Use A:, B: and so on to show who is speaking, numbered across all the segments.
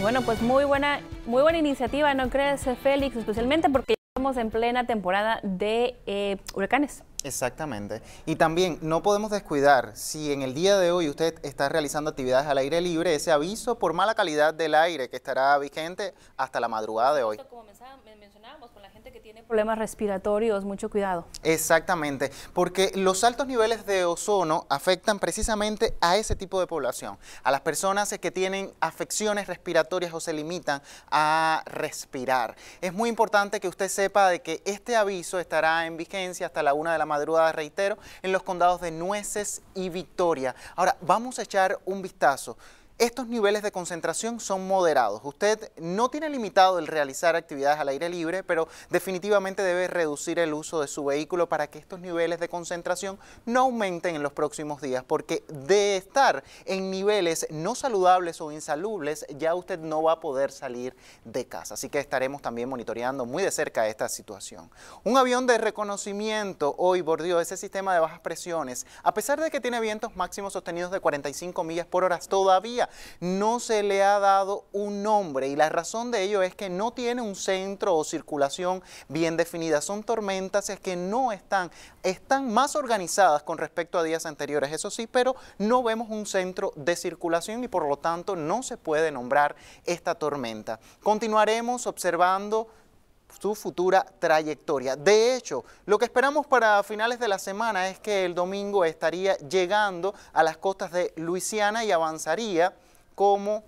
A: Bueno, pues muy buena, muy buena iniciativa, ¿no crees, Félix? Especialmente porque estamos en plena temporada de eh, huracanes.
B: Exactamente. Y también no podemos descuidar, si en el día de hoy usted está realizando actividades al aire libre, ese aviso por mala calidad del aire que estará vigente hasta la madrugada de hoy.
A: Como mencionábamos, con la gente que tiene problemas respiratorios, mucho cuidado.
B: Exactamente, porque los altos niveles de ozono afectan precisamente a ese tipo de población, a las personas que tienen afecciones respiratorias o se limitan a respirar. Es muy importante que usted sepa de que este aviso estará en vigencia hasta la una de la madrugada, reitero, en los condados de Nueces y Victoria. Ahora, vamos a echar un vistazo. Estos niveles de concentración son moderados. Usted no tiene limitado el realizar actividades al aire libre, pero definitivamente debe reducir el uso de su vehículo para que estos niveles de concentración no aumenten en los próximos días, porque de estar en niveles no saludables o insalubles, ya usted no va a poder salir de casa. Así que estaremos también monitoreando muy de cerca esta situación. Un avión de reconocimiento hoy bordeó ese sistema de bajas presiones, a pesar de que tiene vientos máximos sostenidos de 45 millas por hora, todavía no se le ha dado un nombre y la razón de ello es que no tiene un centro o circulación bien definida. Son tormentas que no están, están más organizadas con respecto a días anteriores, eso sí, pero no vemos un centro de circulación y por lo tanto no se puede nombrar esta tormenta. Continuaremos observando su futura trayectoria. De hecho, lo que esperamos para finales de la semana es que el domingo estaría llegando a las costas de Luisiana y avanzaría como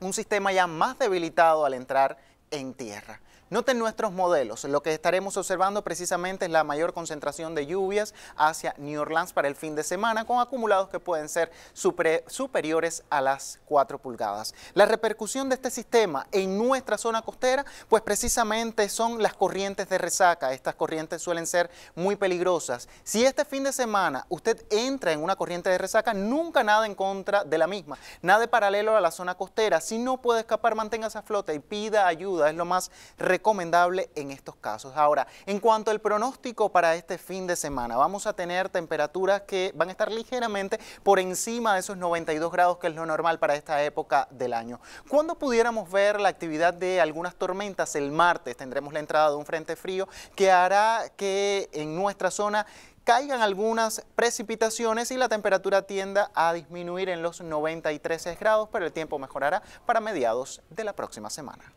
B: un sistema ya más debilitado al entrar en tierra. Noten nuestros modelos. Lo que estaremos observando precisamente es la mayor concentración de lluvias hacia New Orleans para el fin de semana, con acumulados que pueden ser superiores a las 4 pulgadas. La repercusión de este sistema en nuestra zona costera, pues precisamente son las corrientes de resaca. Estas corrientes suelen ser muy peligrosas. Si este fin de semana usted entra en una corriente de resaca, nunca nada en contra de la misma, nada paralelo a la zona costera. Si no puede escapar, manténgase a flote y pida ayuda. Es lo más recomendable en estos casos. Ahora, en cuanto al pronóstico para este fin de semana, vamos a tener temperaturas que van a estar ligeramente por encima de esos 92 grados que es lo normal para esta época del año. ¿Cuándo pudiéramos ver la actividad de algunas tormentas? El martes tendremos la entrada de un frente frío que hará que en nuestra zona caigan algunas precipitaciones y la temperatura tienda a disminuir en los 93 grados, pero el tiempo mejorará para mediados de la próxima semana.